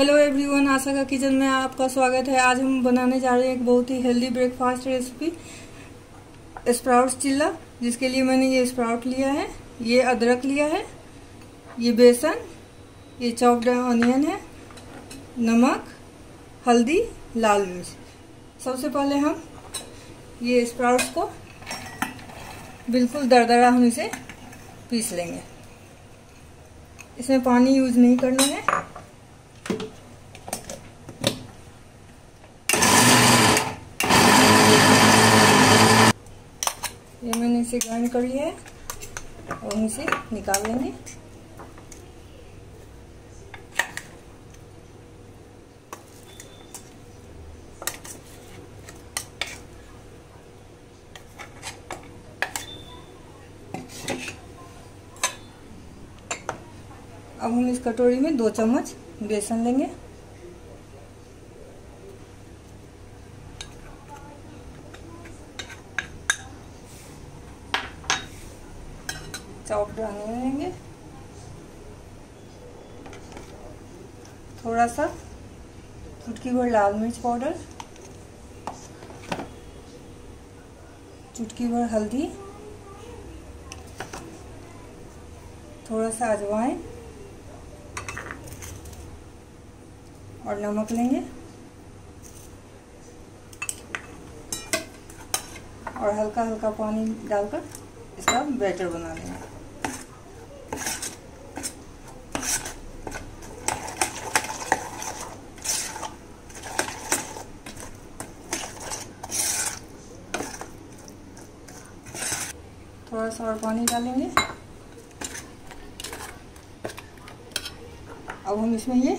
Hello everyone आशा का kitchen में आपका स्वागत है। आज हम बनाने जा रहे हैं एक बहुत ही healthy breakfast recipe sprouts chilla जिसके लिए मैंने ये स्प्राउट लिया है, ये अदरक लिया है, ये बेसन, ये चॉप्ड ऑनियन है, नमक, हल्दी, लाल मिर्च। सबसे पहले हम ये स्प्राउट्स को बिल्कुल दरदरा हम इसे पीस लेंगे। इसमें पानी यूज़ नहीं करना है। मैंने इसे ग्राइंड कर लिया है और हम इसे निकाल लेंगे अब हम इस कटोरी में दो चम्मच बेसन लेंगे। चॉप्ड अनियन लेंगे थोड़ा सा चुटकी भर लाल मिर्च पाउडर, चुटकी भर हल्दी थोड़ा सा अजवाइन और नमक लेंगे और हल्का हल्का पानी डालकर इसका बैटर बना लेंगे। थोड़ा सा और पानी डालेंगे। अब हम इसमें ये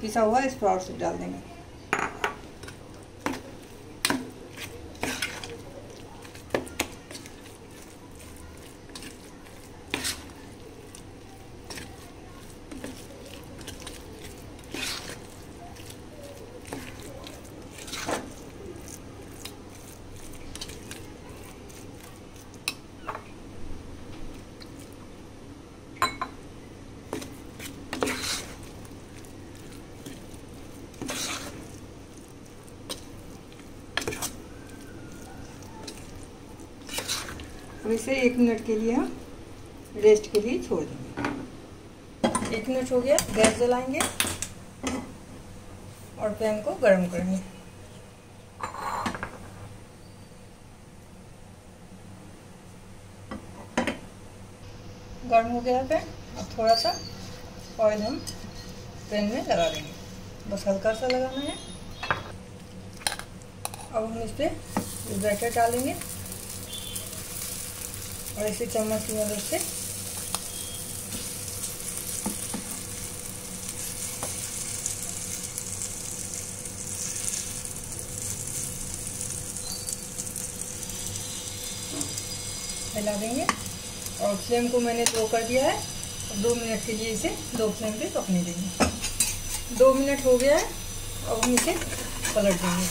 पिसा हुआ स्प्राउट्स डाल देंगे। अब इसे एक मिनट के लिए हम रेस्ट के लिए छोड़ देंगे। एक मिनट हो गया, गैस जलाएँगे और पैन को गर्म करेंगे। गर्म हो गया पैन अब थोड़ा सा ऑयल हम पैन में लगा देंगे। बस हल्का सा लगाना है। अब हम इस पर बैटर डालेंगे। और इसे चम्मच की मदद से फैला देंगे। और फ्लेम को मैंने लो कर दिया है। दो मिनट के लिए इसे दो फ्लेम पे पकने देंगे। दो मिनट हो गया है। अब हम इसे पलट देंगे।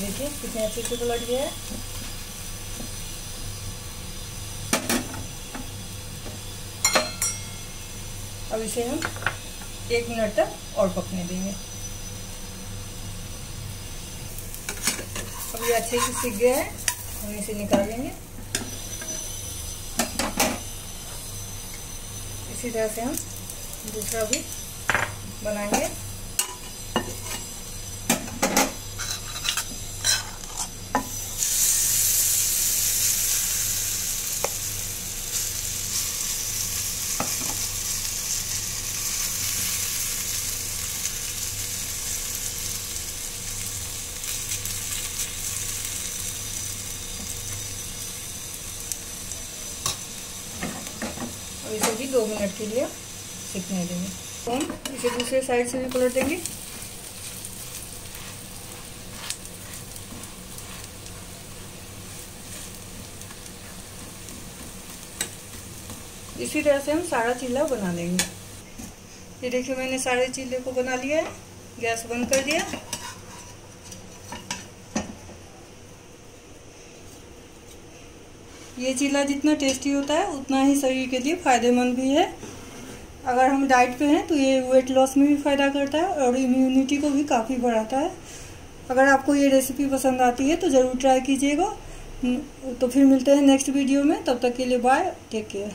देखिए कितने अच्छे से पलट गया है। अब इसे हम एक मिनट तक और पकने देंगे। अब ये अच्छे से सीख गया है, हम इसे निकाल देंगे इसी तरह से हम दूसरा भी बनाएँगे। इसे भी दो मिनट के लिए सीखने देंगे। तो हम इसे दूसरे साइड से भी पलट देंगे। इसी तरह से हम सारा चिल्ला बना लेंगे ये देखिए मैंने सारे चिल्ले को बना लिया है, गैस बंद कर दिया। ये चीला जितना टेस्टी होता है, उतना ही शरीर के लिए फ़ायदेमंद भी है। अगर हम डाइट पे हैं तो ये वेट लॉस में भी फ़ायदा करता है और इम्यूनिटी को भी काफ़ी बढ़ाता है। अगर आपको ये रेसिपी पसंद आती है तो ज़रूर ट्राई कीजिएगा। तो फिर मिलते हैं नेक्स्ट वीडियो में, तब तक के लिए बाय टेक केयर